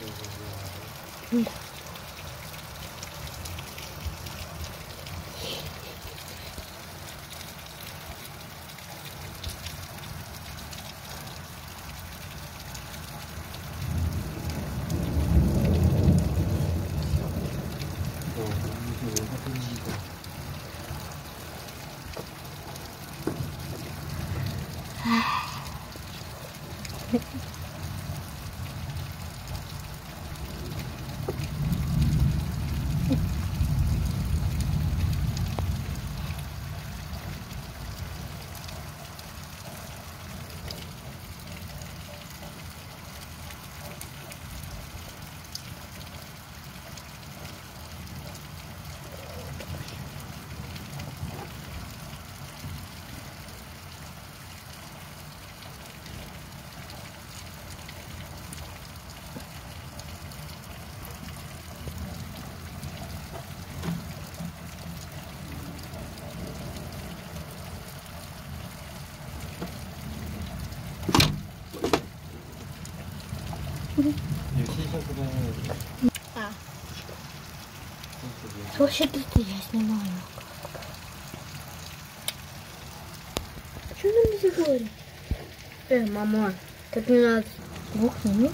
嗯。哎。А. Вообще-то я снимаю. Что ты не заговорил? Э, мама, так не надо. Двух минут.